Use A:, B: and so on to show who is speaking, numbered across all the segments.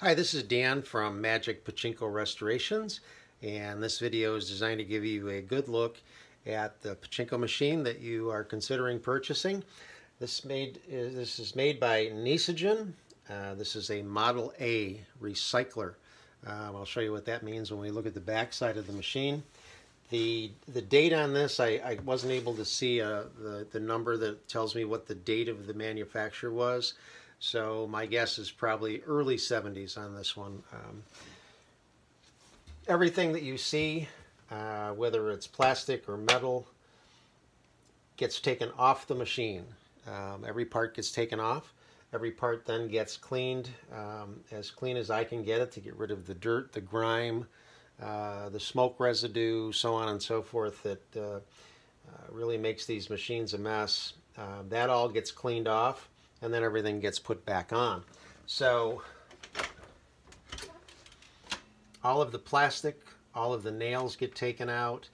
A: Hi, this is Dan from Magic Pachinko Restorations and this video is designed to give you a good look at the pachinko machine that you are considering purchasing. This made is, this is made by Nishijin. Uh, this is a Model A recycler. Um, I'll show you what that means when we look at the back side of the machine. The the date on this, I, I wasn't able to see uh, the, the number that tells me what the date of the manufacture was. So my guess is probably early 70s on this one. Um, everything that you see, uh, whether it's plastic or metal, gets taken off the machine. Um, every part gets taken off. Every part then gets cleaned um, as clean as I can get it to get rid of the dirt, the grime, uh, the smoke residue, so on and so forth that uh, uh, really makes these machines a mess. Uh, that all gets cleaned off and then everything gets put back on. So all of the plastic, all of the nails get taken out,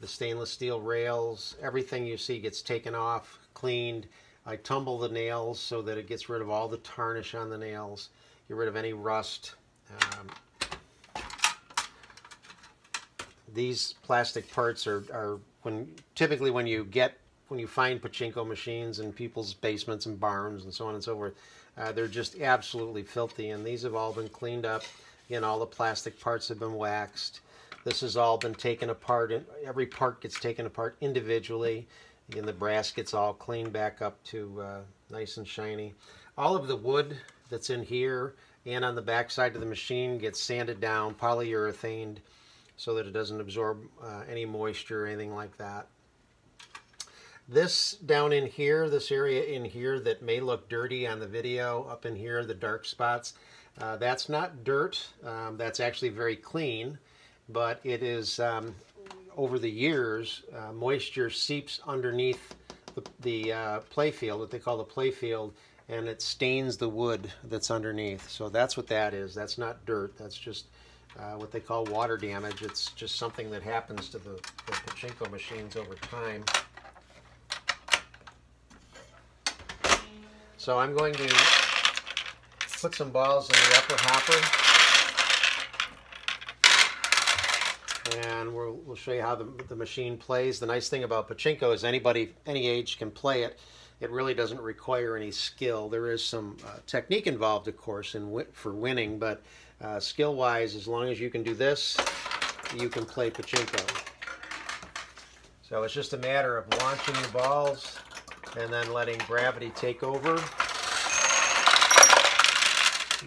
A: the stainless steel rails, everything you see gets taken off, cleaned. I tumble the nails so that it gets rid of all the tarnish on the nails, get rid of any rust. Um, these plastic parts are, are when typically when you get when you find pachinko machines in people's basements and barns and so on and so forth, uh, they're just absolutely filthy. And these have all been cleaned up. Again, all the plastic parts have been waxed. This has all been taken apart. And every part gets taken apart individually. Again, the brass gets all cleaned back up to uh, nice and shiny. All of the wood that's in here and on the back side of the machine gets sanded down, polyurethaned, so that it doesn't absorb uh, any moisture or anything like that. This down in here, this area in here that may look dirty on the video, up in here, the dark spots, uh, that's not dirt. Um, that's actually very clean, but it is, um, over the years, uh, moisture seeps underneath the, the uh, playfield, what they call the playfield, and it stains the wood that's underneath. So that's what that is. That's not dirt. That's just uh, what they call water damage. It's just something that happens to the, the pachinko machines over time. So I'm going to put some balls in the upper hopper. And we'll, we'll show you how the, the machine plays. The nice thing about pachinko is anybody, any age can play it. It really doesn't require any skill. There is some uh, technique involved, of course, in for winning, but uh, skill-wise, as long as you can do this, you can play pachinko. So it's just a matter of launching the balls and then letting gravity take over.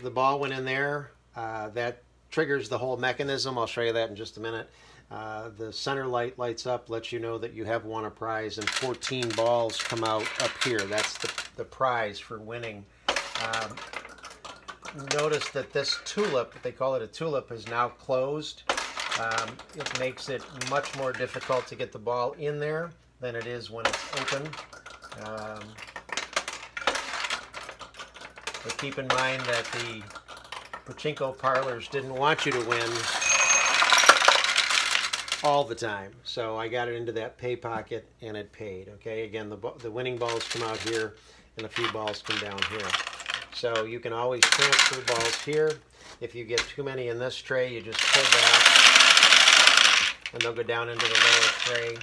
A: The ball went in there. Uh, that triggers the whole mechanism. I'll show you that in just a minute. Uh, the center light lights up, lets you know that you have won a prize, and 14 balls come out up here. That's the, the prize for winning. Um, notice that this tulip, they call it a tulip, is now closed. Um, it makes it much more difficult to get the ball in there than it is when it's open. Um, but keep in mind that the pachinko parlors didn't want you to win all the time. So I got it into that pay pocket and it paid. Okay, again, the, the winning balls come out here and a few balls come down here. So you can always transfer balls here. If you get too many in this tray, you just pull back and they'll go down into the lower tray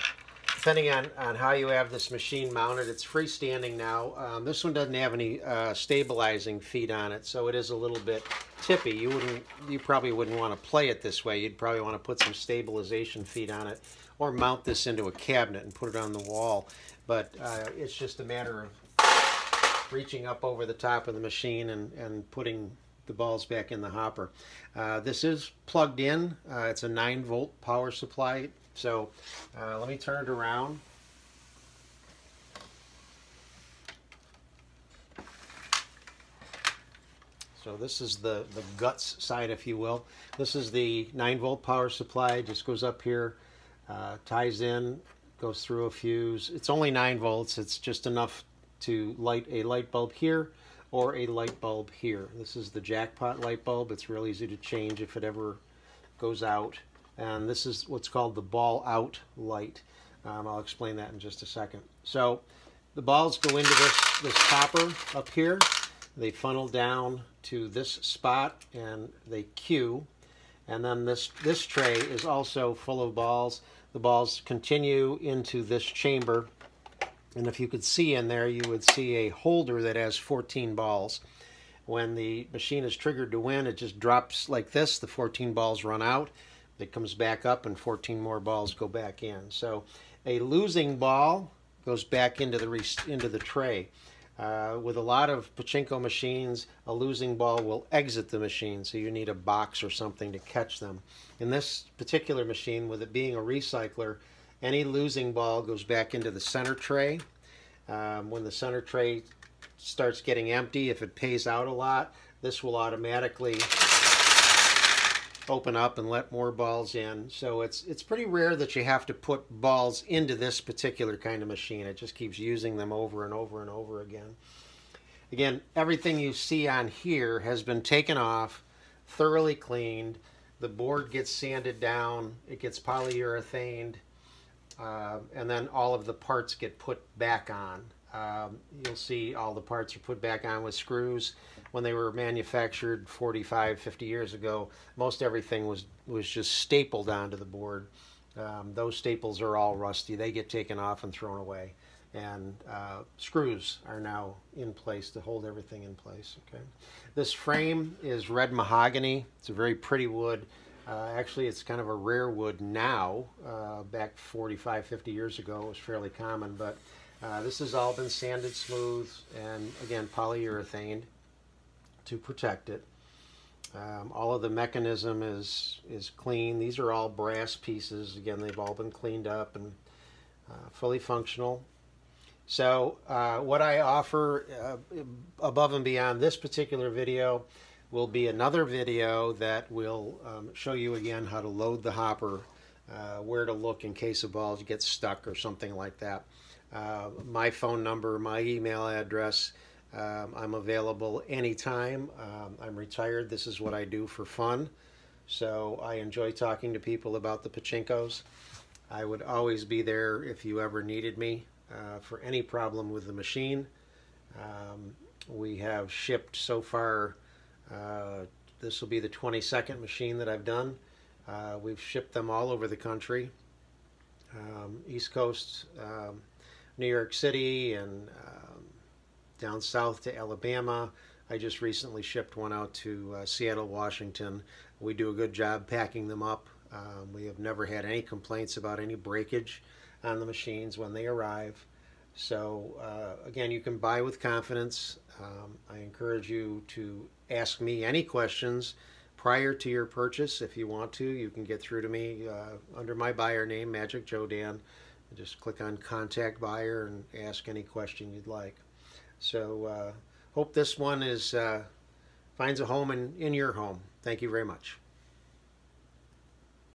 A: depending on, on how you have this machine mounted, it's freestanding now. Um, this one doesn't have any uh, stabilizing feet on it, so it is a little bit tippy. You wouldn't, you probably wouldn't want to play it this way. You'd probably want to put some stabilization feet on it, or mount this into a cabinet and put it on the wall. But uh, it's just a matter of reaching up over the top of the machine and, and putting the balls back in the hopper. Uh, this is plugged in. Uh, it's a 9 volt power supply. So uh, let me turn it around. So this is the, the guts side, if you will. This is the 9 volt power supply. Just goes up here, uh, ties in, goes through a fuse. It's only 9 volts. It's just enough to light a light bulb here or a light bulb here. This is the jackpot light bulb. It's real easy to change if it ever goes out and this is what's called the ball out light. Um, I'll explain that in just a second. So the balls go into this, this hopper up here. They funnel down to this spot and they cue. And then this, this tray is also full of balls. The balls continue into this chamber. And if you could see in there, you would see a holder that has 14 balls. When the machine is triggered to win, it just drops like this. The 14 balls run out. It comes back up and 14 more balls go back in. So a losing ball goes back into the, into the tray. Uh, with a lot of pachinko machines, a losing ball will exit the machine, so you need a box or something to catch them. In this particular machine, with it being a recycler, any losing ball goes back into the center tray. Um, when the center tray starts getting empty, if it pays out a lot, this will automatically open up and let more balls in. So it's it's pretty rare that you have to put balls into this particular kind of machine. It just keeps using them over and over and over again. Again, everything you see on here has been taken off, thoroughly cleaned. The board gets sanded down, it gets polyurethaned, uh, and then all of the parts get put back on. Um, you'll see all the parts are put back on with screws. When they were manufactured 45, 50 years ago, most everything was, was just stapled onto the board. Um, those staples are all rusty. They get taken off and thrown away. And uh, screws are now in place to hold everything in place. Okay, This frame is red mahogany. It's a very pretty wood. Uh, actually, it's kind of a rare wood now. Uh, back 45, 50 years ago, it was fairly common, but uh, this has all been sanded smooth and again polyurethane to protect it. Um, all of the mechanism is is clean. These are all brass pieces. Again, they've all been cleaned up and uh, fully functional. So uh, what I offer uh, above and beyond this particular video will be another video that will um, show you again how to load the hopper, uh, where to look in case a ball gets stuck or something like that uh, my phone number, my email address. Um, I'm available anytime. Um, I'm retired. This is what I do for fun. So I enjoy talking to people about the pachinkos. I would always be there if you ever needed me uh, for any problem with the machine. Um, we have shipped so far, uh, this will be the 22nd machine that I've done. Uh, we've shipped them all over the country. Um, East Coast, um, New York City and um, down south to Alabama. I just recently shipped one out to uh, Seattle, Washington. We do a good job packing them up. Um, we have never had any complaints about any breakage on the machines when they arrive. So uh, again, you can buy with confidence. Um, I encourage you to ask me any questions prior to your purchase. If you want to, you can get through to me uh, under my buyer name, Magic Joe Dan just click on contact buyer and ask any question you'd like. So uh, hope this one is uh, finds a home in, in your home. Thank you very much.